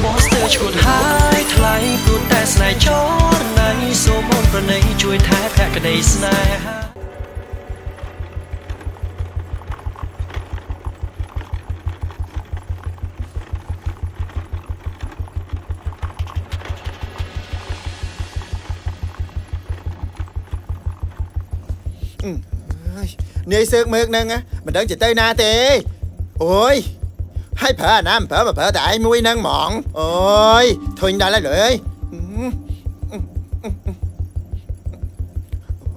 ថ្មស្ទើរឈួតហើយថ្លៃព្រោះតែស្នេហ៍ចរណៃសូមអូនប្រណីជួយថែភក្តីស្នេហានាយសើកមើកហ្នឹងណាមិនដឹងจะទៅណាទេអូយ ហើយប្រើអាណាមិនប្រើមកប្រើតែឯងមួយហ្នឹងហ្មងអូយធុញដល់ហើយលើអើយ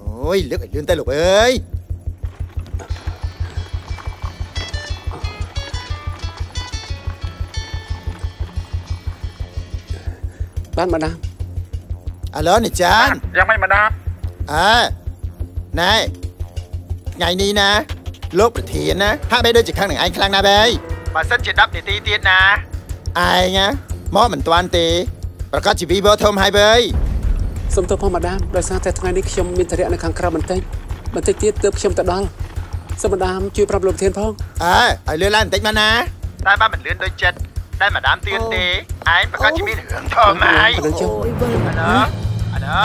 អូយលើកឲ្យលឿនទៅលោកអើយបានមកណាឥឡូវនេះចានយ៉ាងម៉េចម្ដាមអើណែថ្ងៃនេះណាលោកប្រធានណាហាក់បីដូចជាខឹងនឹងឯងខ្លាំងណាស់បែ បើសិនជា10នាទីទៀតណាឯងណាមកមិនទាន់ទេ ប្រកាសជាវីវធំហើយបែសុំទោសផងម្ដាមដោយសារតែថ្ងៃនេះខ្ញុំមានធរៈនៅខាងក្រៅបន្តិចបន្តិចទៀតទើបខ្ញុំទៅដល់សូមម្ដាមជួយប្រាប់លោកប្រធានផងអើឲ្យលឿនឡើងបន្តិចមកណាតែបើមិនលឿនដូចចិត្តតែម្ដាមទៀនទេឯងប្រកាសជាមានរឿងធំហើយអូយអូយវិលអាណោអាណោ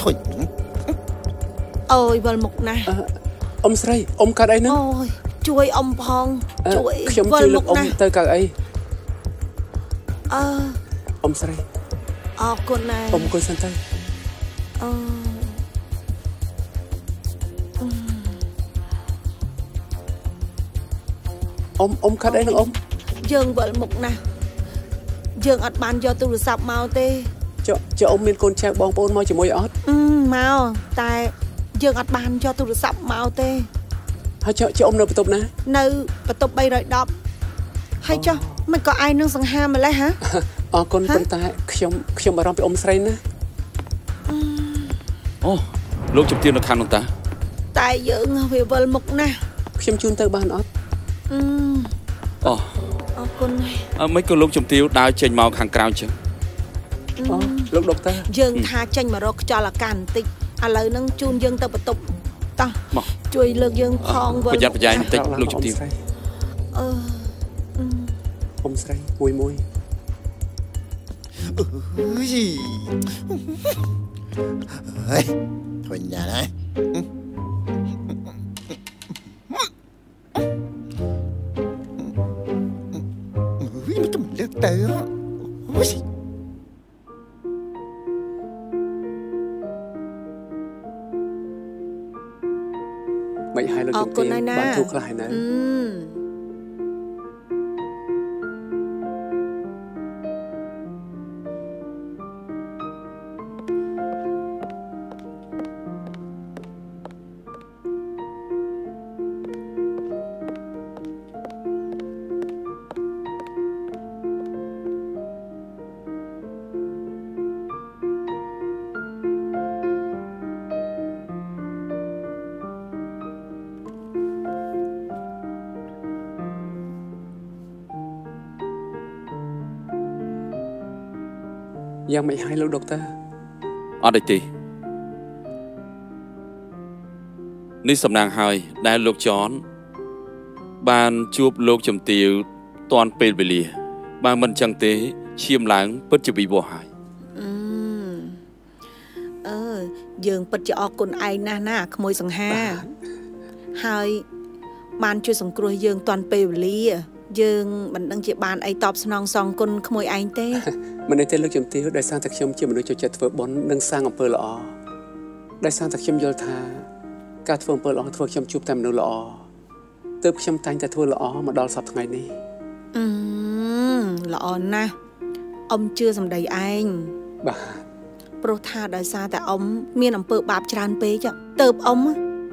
ធុញ អូយវិលមុខណាស់អ៊ំស្រីអ៊ំកាត់អីហ្នឹងអូយជួយអ៊ំផងអឺជួយខ្ញុំវិជួយលលើមុកខអ៊ំណាស់ទៅកៅអីអឺអ៊ំស្រីអរគុណណាស់អ៊ំអង្គុយសិនទៅអឺអ៊ំអ៊ំកាត់អីហ្នឹងអ៊ំយើងវិលមុខណាស់យើងអត់បានយកទូរស័ព្ទមកទេចុះចុះអ៊ំមានកូនចៅបងប្អូនមកជាមួយអត់អឺមកតែ យើងអត់បានយកទូរស័ព្ទមកទេហើយចុះចុះអ៊ំនៅបន្ទប់ណា នៅបន្ទប់310ហើយចុះមិនក៏ឯងនឹងសង្ហាម្លេះហ៎អរគុណប៉ុន្តែខ្ញុំខ្ញុំបារម្ភពីអ៊ំស្រីណាអូលោកជំទាវនៅខាងនោះតា តែយើងវាវិលមុខណាស់ខ្ញុំជូនទៅបានអត់អឺអូអរគុណណាស់អឺមិនក៏លោកជំទាវដើរចេញមកខាងក្រៅអញ្ចឹងអូលោកដុកទ័រយើងថាចេញមករកខ្យល់អាកាសបន្តិច ឥឡូវហ្នឹងជូនយើងទៅបន្ទប់តោះមកជួយលើកយើងផងវិលប្រយ័ត្នប្រយែងបន្តិចលោកជំទាវអ៊ំស្រីអឺអ៊ំស្រីមួយមួយអើយហេធុញណាស់ណាអើយមិនទៅ មិនហើយលោកអរជំគុទាណវណាស់ណាបានធូរខ្លះហើយណា យ៉ាងមិនហើយលោកដុកទ័រអត់ទេទេនេះសំណាងហើយដែលលោកចនបានជួបលោកជំទាវតាន់ពេលវេលាបើមិនចឹងទេឈាមឡើងពិតជាវិវត្តហើយអឺអឺយើងពិតជាអរគុណឯងណាស់ណាក្មួយសង្ហាហើយបានជួយសង្គ្រោះយើងតាន់ពេលវេលា យើងមិនដឹងជាបានអីតបស្នងសងគុណក្មួយឯងទេមិនទេលោកជំទាវដោយសារតែខ្ញុំជាមនុស្សចូលចិត្តធ្វើបុណ្យនិងសាងអំពើល្អដោយសារតែខ្ញុំយល់ថាការធ្វើអំពើល្អធ្វើខ្ញុំជួបតែមនុស្សល្អទើបខ្ញុំតែងតែធ្វើល្អមកដល់សប្តាហ៍ថ្ងៃនេះអឺល្អណាស់អ៊ំជឿសម្ដីឯងបាទព្រោះថាដោយសារតែអ៊ំមានអំពើបាបច្រើនពេកទៅបអ៊ំ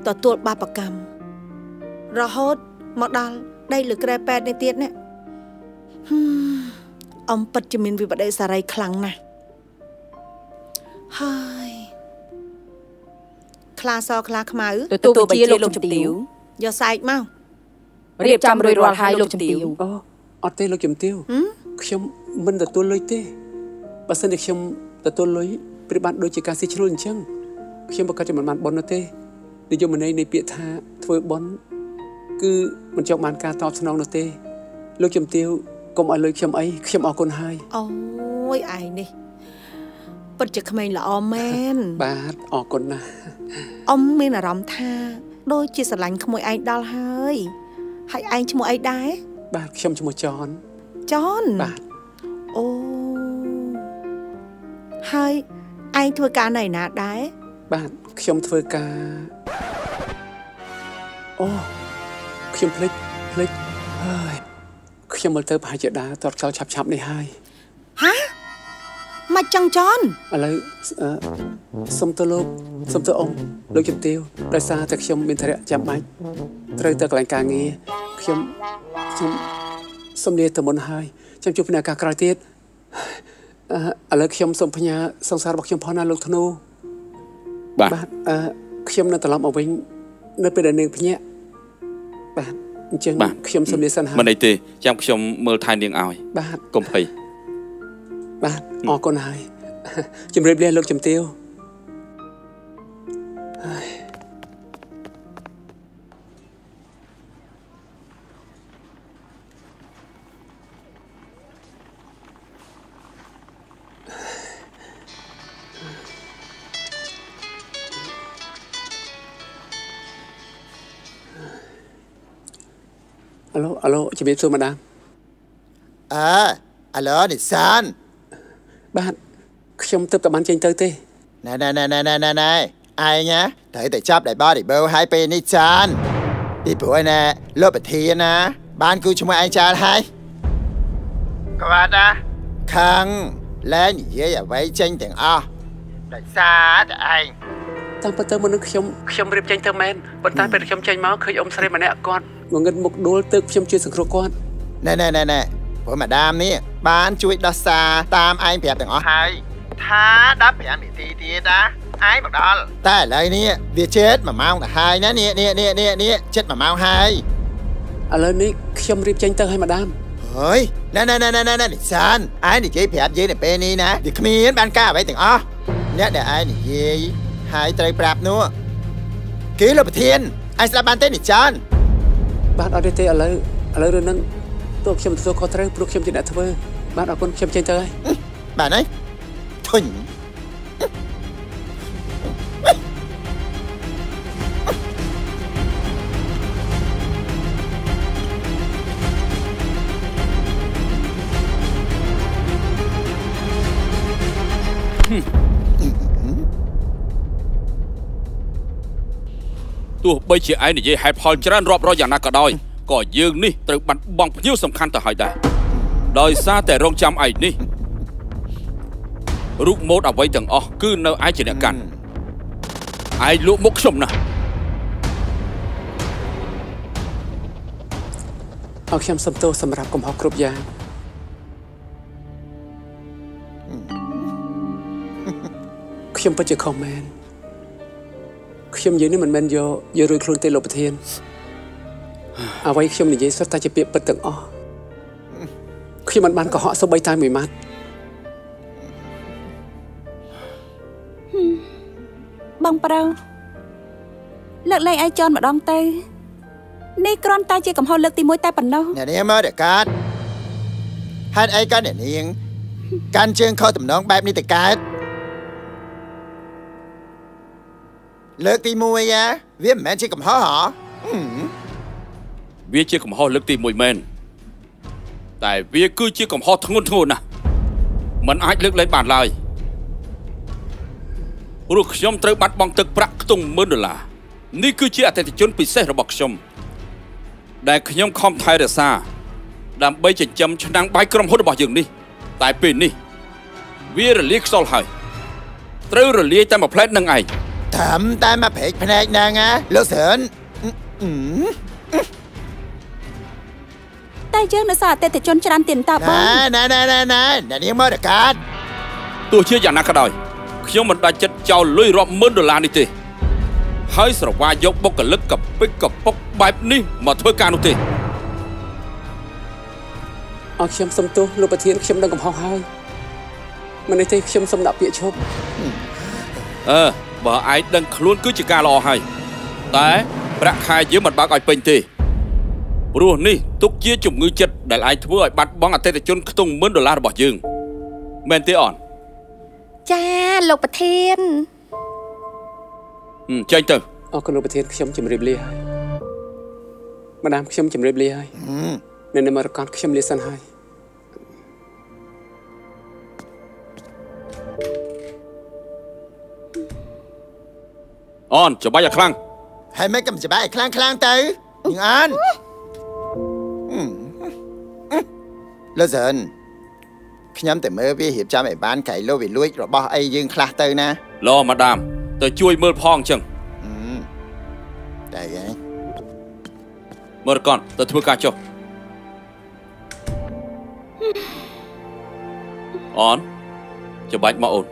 ទទួលបាបកម្មរហូតមកដល់ ដេកលើក្រែពេទ្យនេះទៀតនេះហឹមអ៊ំពិតជាមានវិបត្តិសារីខ្លាំងណាស់ហើយខ្លាសខ្លាខ្មៅទទួលបញ្ជាលោកជំទាវយកសែកមករៀបចំរួចរាល់ហើយលោកជំទាវអូអត់ទេលោកជំទាវខ្ញុំមិនទទួលលុយទេបើសិនជាខ្ញុំទទួលលុយប្រៀបបានដូចជាការស៊ីឈ្នួលអញ្ចឹងខ្ញុំប្រកាសជាមិនបានបន់នោះទេនិយមន័យនៃពាក្យថាធ្វើបន់ គឺមិនចង់បានការតបស្នងនោះទេ លោកជំទាវកុំឲ្យលុយខ្ញុំអីខ្ញុំអរគុណហើយអូយឯងនេះពិតជាក្មេងល្អមែនបាទអរគុណណាស់អ៊ំមានអារម្មណ៍ថាដូចជាស្រឡាញ់ក្មួយឯងដល់ហើយហើយឯងឈ្មោះអីដែរបាទខ្ញុំឈ្មោះចនចនបាទអូហើយឯងធ្វើការនៅឯណាដែរបាទខ្ញុំធ្វើការអូ ខ្ញុំភ្លេចភ្លេចហើយខ្ញុំមើលទៅប្រហែលជាដើរតតខ្យល់ឆាប់ឆាប់ៗនេះហើយហាមកចឹងចនឥឡូវអឺសុំទៅលោកសុំទៅអ៊ំលោកជំទាវដោយសារតែខ្ញុំមានធរៈចាំបាច់ត្រូវទៅកន្លែងការងារខ្ញុំខ្ញុំសុំលាទៅមុនហើយចាំជួបគ្នាឱកាសក្រោយទៀតអឺឥឡូវខ្ញុំសូមផ្ញើសង្សាររបស់ខ្ញុំផងណាលោកធ្នូបាទបាទអឺខ្ញុំនៅត្រឡប់មកវិញនៅពេលដែលនាងភ្ញាក់ បាទអញ្ចឹងបាទខ្ញុំសូមលាសិនហើយមិនអីទេចាំខ្ញុំមើលថែនាងឲ្យបាទកុំភ័យបាទអរគុណហើយជម្រាបលាលោកជំទាវ អាឡូអាឡូជំរាបសួរម្ដងអើអាឡូនិសានបាទខ្ញុំទៅតែបានចេញទៅទេណែណែណែណែណែណែណែឯងណាត្រូវតែចាប់ដៃបរិបូរឲ្យពេលនេះចានពីព្រោះឯណែលោកប្រធានណា បានគូឈ្មោះឯងចានហើយគាត់ណាខឹងលែងនិយាយអ្វីចេញទាំងអស់ដោយសារតែឯងតាមពិតទៅមុននឹងខ្ញុំខ្ញុំរៀបចេញទៅមែនប៉ុន្តែពេលខ្ញុំចេញមកឃើញអ៊ំស្រីម្នាក់គាត់ ងងឹតមុខដួលទៅខ្ញុំជួយសង្គ្រោះគាត់ណែណែណែណែព្រោះម៉ាដាមនេះបានជួយដោះសារតាមឯងប្រាប់ទាំងអស់ហើយថា15នាទីទៀតណាឯងមកដល់តែឥឡូវនេះវាជិត1ម៉ោងទៅហើយណានេះនេះនេះនេះនេះជិត1ម៉ោងហើយឥឡូវនេះខ្ញុំរៀបចេញទៅឲ្យម្ដាមហើយណែណែណែណែណែណែនិសានឯងនិយាយប្រាប់យាយនៅពេលនេះណាវាគ្មានបានការអ្វីទាំងអស់អ្នកដែលឯងនិយាយហើយត្រូវប្រាប់នោះគេលោកប្រធានឯងស្ដាប់បានទេនិចាន បាទអត់ទេទេឥឡូវឥឡូវរឿងហ្នឹងទោះខ្ញុំទទួលខុសត្រូវព្រោះខ្ញុំជាអ្នកធ្វើបាទអរគុណខ្ញុំចេញទៅហើយបាទហើយធុញ ទោះបីជាឯងនិយាយហេតុផលច្រើនរាប់រយយ៉ាងណាក៏ដោយក៏យើងនេះត្រូវបាត់បង់ភ្ញៀវសំខាន់ទៅហើយដែរដោយសារតែរងចាំឯងនេះរូបម៉ូដអ្វីទាំងអស់គឺនៅឯជាអ្នកកាន់ឯងលក់មុខខ្ញុំណាស់ឲ្យខ្ញុំសុំទោសសម្រាប់កំហុសគ្រប់យ៉ាងខ្ញុំពិតជាខុសមែន ខ្ញុំនិយាយនេះមិនមែនយកយករួចខ្លួនទេលោកប្រធានអ្វីខ្ញុំនិយាយសុទ្ធតែជាពាក្យពិតទាំងអស់ខ្ញុំមិនបានកុហកសូម្បីតែមួយម៉ាត់បងប្រុសលើកលែងឯងចនម្ដងទៅនេះគ្រាន់តែជាកំហុសលើកទី1តែប៉ុណ្ណោះអ្នកនាងមើលតែកាតហេតុអីក៏អ្នកនាងកាន់ជើងខុសតំណងបែបនេះទៅកើត លើកទី1យ៉ាវាមិនមែនជាកំហុសហ៎ហឹមវាជាកំហុសលើកទី1មែនតែវាគឺជាកំហុសធ្ងន់ធ្ងរណាស់มันអាចលើកលែងបានឡើយព្រោះខ្ញុំត្រូវបាត់បង់ទឹកប្រាក់ខ្ទង់10000ដុល្លារនេះគឺជាអតិថិជនពិសេសរបស់ខ្ញុំ ដែលខ្ញុំខំថែរក្សា ដើម្បីចិញ្ចឹមឆ្នាំងបាយក្រុមហ៊ុនរបស់យើងនេះ តែពេលនេះ វារលាយខ្សលហើយត្រូវរលាយតែមួយផ្លែតនឹងឯង ត្រឹមតែមកព្រែកភ្នែកហ្នឹងណាលោកសឿនអឺអឺតែយើងនៅសារអតិថិជនច្រើនទៀតតើបងណែណែណែណែណែអ្នកនាងមើលតែកាតទោះជាយ៉ាងណាក៏ដោយខ្ញុំមិនដាច់ចិត្តចោលលុយរាប់ម៉ឺនដុល្លារនេះទេ ហើយស្រវាយកបុគ្គលិកកពិកកពុកបែបនេះមកធ្វើការនោះទេឲ្យខ្ញុំសុំទោសលោកប្រធានខ្ញុំដឹងកំហុសហើយមិននេះទេខ្ញុំសុំដាក់ពាក្យឈប់អឺ បើឯងដឹងខ្លួនគឺជាការល្អហើយតែប្រាក់ខែយើងមិនបើកឲ្យពេញទេព្រោះនេះទុកជាជំងឺចិត្តដែលអាចធ្វើឲ្យបាត់បង់អតិថិជនខ្ទង់10000ដុល្លាររបស់យើងមែនទេអនចាលោកប្រធានហឹមចេញទៅអរគុណលោកប្រធានខ្ញុំជម្រាបលាហើយម្ដាមខ្ញុំជម្រាបលាហើយនៅនៅមករកតខ្ញុំលាសិនហើយ អនច្បាច់ឲ្យខ្លាំងហើយមិនកំច្បាស់ឲ្យខ្លាំងខ្លាំងទៅញអានលើសិនខ្ញុំតែមើលវារៀបចំឲ្យបានកៃលោវាលួចរបស់អីយើងខ្លះទៅណាឡម៉ាដាមទៅជួយមើលផងអញ្ចឹងតែហ៎មើលកនទៅធ្វើការចុះអនច្បាច់មកអូន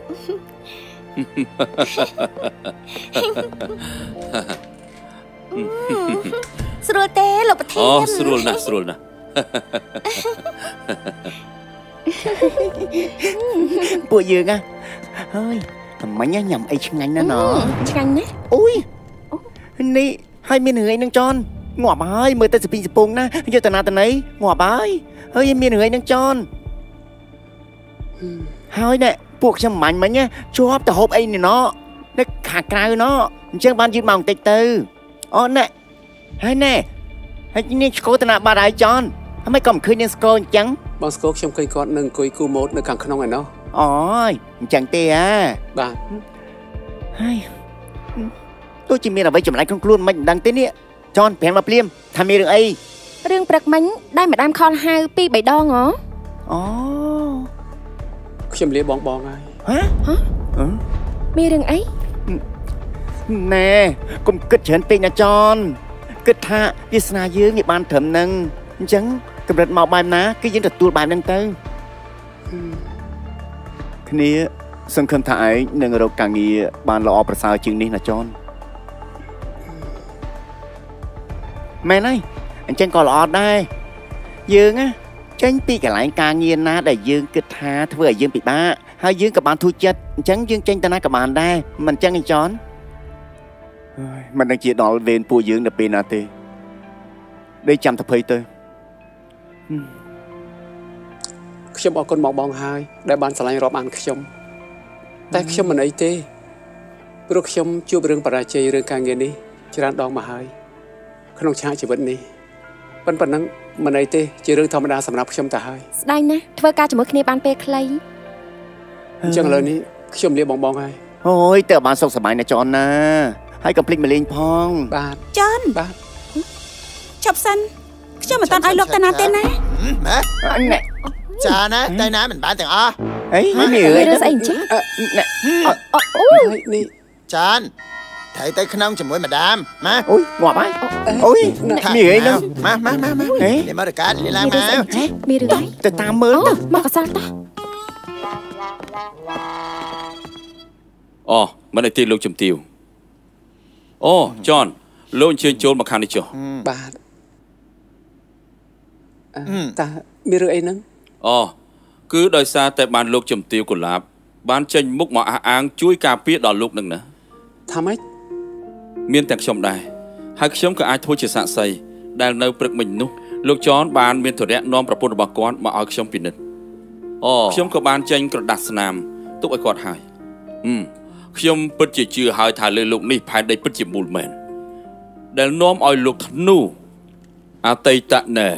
ស្រួលទេលោកប្រធាអូនស្រួលណាស់ស្រួលណាស់ពួកយើងហ่ะហើយតែមិញញ៉ាំអីឆ្ងាញ់ណាស់ណ៎ឆ្ងាញ់ណាស់អូយនេះហើយមានរឿងអីនឹងចនងាប់ហើយមើលទៅសពីងសពងណាយកតាណាតណីងាប់ហើយហើយមានរឿងអីនឹងចនហើយណែ ពួកខ្ញុំមាញ់មិញណាជាប់ទៅហូបអីនេះណោនៅខាងក្រៅណោអញ្ចឹងបានយឺតមកបន្តិចទៅអូណែហើយណែហើយនេះស្គរតាណាបាត់ហើយចនហើយមិនក៏មិនឃើញនាងស្គរអញ្ចឹងបងស្គរខ្ញុំឃើញគាត់នឹងអង្គុយគូម៉ូតនៅខាងក្នុងឯណោះអូយអញ្ចឹងទេហ่าបាទហើយដូចជាមានអ្វីចម្លែកក្នុងខ្លួនមិនដឹងទេនេះចនប្រាំងមកភ្លាមថាមានរឿងអីរឿងព្រឹកមិញដែលម្ដាមខលហៅពី3ដងហ៎អូ ខ្ញុំលាបងបងហើយហ៎ហ៎មានរឿងអីណែកុំគិតច្រើនពេកណាចនគិតថាវាសនាយើងវាបានត្រឹមហ្នឹងអញ្ចឹងកម្រិតមកបែបណាគឺយើងទទួលបែបហ្នឹងទៅគ្នាសង្ឃឹមថាឯងនឹងរកការងារបានល្អប្រសើរជាងនេះណាចនមែនហើយអញ្ចឹងក៏ល្អដែរយើងណា ចេញពីកន្លែងការងារណាដែលយើងគិតថាធ្វើឲ្យយើងពិបាកហើយយើងក៏បានធូរចិត្តអញ្ចឹងយើងចេញទៅណាក៏បានដែរមិនអញ្ចឹងឯងចនហើយមិនដឹងជាដល់វេនពួកយើងនៅពេលណាទេដេកចាំតែភ័យទៅខ្ញុំអរគុណបងបងហើយដែលបានឆ្លាញ់រាប់អានខ្ញុំតែខ្ញុំមិនអីទេព្រោះខ្ញុំជួបរឿងបរាជ័យរឿងការងារនេះច្រើនដងមកហើយក្នុងឆាកជីវិតនេះប៉ុន្តែប៉ុណ្ណឹង មិនអីទេជារឿងធម្មតាសម្រាប់ខ្ញុំទៅហើយស្ដាយណាស់ធ្វើការជាមួយគ្នាបានពេលខ្លីអញ្ចឹងឥឡូវនេះខ្ញុំលាបងបងហើយអូយតើបានសុខសប្បាយណាស់ចនណាហើយកុំភ្លេចមកលេងផងបាទចាន់បាទចប់សិនខ្ញុំមិនតាន់ឲ្យលោកតាណាទេណាម៉ែណែចាណាតែណាមិនបានទាំងអស់អីហើយមានមានរឿងរឿងស្អីអញ្ចឹងណែហើយនេះចាន ត្រូវទៅក្នុងជាមួយម្ដាមម៉ាអូយងាប់ហើយអូយមានអីហ្នឹងម៉ាម៉ាម៉ាម៉ាហេនេះមករកានេះឡើងមានមករឿងស្អីមានរឿងអីទៅតាមមើលអូមកកសលតោះអូមិនអីទេលោកជំទាវអូចនលោកអញ្ជើញចូលមកខាងនេះចុះបាទអឺតើមានរឿងអីហ្នឹងអូគឺដោយសារតែបានលោកជំទាវកុលាបបានចេញមុខមកអះអាងជួយការពារដល់លោកនឹងណាថាម៉េច មានទាំងខ្ញុំដែរហើយខ្ញុំក៏អាចធ្វើជាសាក្សីដែលនៅព្រឹកមិញនោះលោកចនបានមានធរៈនាំប្រពន្ធរបស់គាត់មកឲ្យខ្ញុំពិនិត្យអូខ្ញុំក៏បានចេញក្រដាស់ស្នាមទុកឲ្យគាត់ហើយហឹមខ្ញុំពិតជាជឿហើយថាលើលោកនេះផែនដីពិតជាមូលមែនដែលនាំឲ្យលោកធ្នូអតីតណែ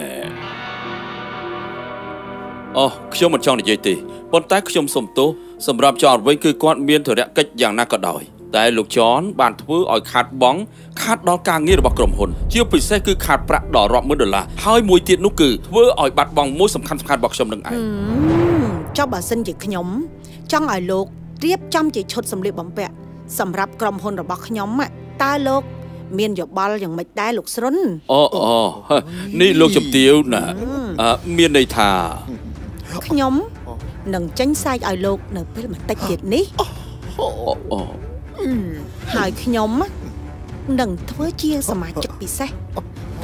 អូខ្ញុំមិនចង់និយាយទេប៉ុន្តែខ្ញុំសុំទោសសម្រាប់ចោលវិញគឺគាត់មានធរៈកិច្ចយ៉ាងណាក៏ដោយ តែលោកចនបានធ្វើឲ្យខាតបង់ខាតដល់ការងាររបស់ក្រុមហ៊ុន ជាពិសេសគឺខាតប្រាក់ដល់រាប់ម៉ឺនដុល្លារហើយមួយទៀតនោះគឺធ្វើឲ្យបាត់បង់មួយសំខាន់សំខាន់របស់ខ្ញុំនឹងឯងចុះបើសិនជាខ្ញុំចង់ឲ្យលោករៀបចំជាឈុតសម្លៀកបំពាក់សម្រាប់ក្រុមហ៊ុនរបស់ខ្ញុំอะតើលោកមានយោបល់យ៉ាងម៉េចដែរលោកស្រុនអូអូនេះលោកជំទាវណាអឺមានន័យថាខ្ញុំនឹងចេញសាយឲ្យលោកនៅពេលបន្តិចទៀតនេះអូអូ ហើយខ្ញុំនឹងធ្វើជាសមាជិកពិសេស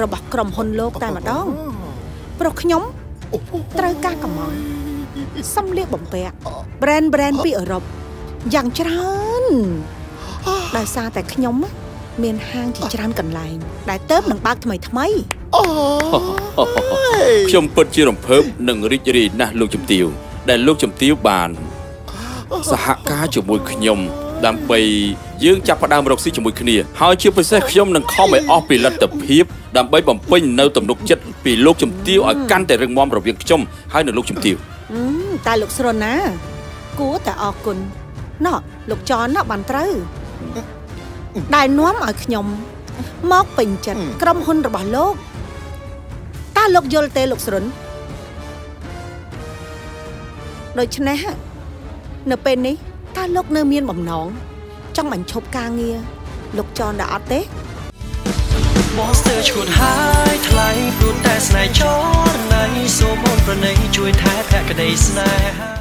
របស់ក្រុមហ៊ុនលោកតែម្ដងព្រោះខ្ញុំត្រូវការកម្មង់សម្លៀកបំពាក់ brand brand ពីអឺរ៉ុបយ៉ាងច្រើនដោយសារតែខ្ញុំមានហាងជាច្រើនកន្លែង ដែលទៅនឹងបើកថ្មីថ្មីអូយខ្ញុំពិតជារំភើបនិងរីករាយណាស់លោកជំទាវដែលលោកជំទាវបាន សហការជាមួយខ្ញុំ ដើម្បីយើងចាប់ផ្ដើមរកស៊ីជាមួយគ្នាហើយជាពិសេសខ្ញុំនឹងខំឲ្យអស់ពីលទ្ធភាពដើម្បីបំពេញនៅទំនុកចិត្តពីលោកជំទាវឲ្យកាន់តែរឹងមាំរវាងខ្ញុំហើយនិងលោកជំទាវអឺតែលោកស្រុនណាគួរតែអរគុណណោះលោកចនណាបានត្រូវដែលនាំឲ្យខ្ញុំមកពេញចិត្តក្រុមហ៊ុនរបស់លោកតើលោកយល់ទេលោកស្រុនដូច្នេះនៅពេលនេះ តើលោកនៅមានបំណងចង់បញ្ឈប់ការងារលោកចនដែរអត់ទេបងស្ទើរឈួតហើយថ្លៃព្រោះតែស្នេហ៍ចរណៃសូមអូនប្រណីជួយថែភក្តីស្នេហា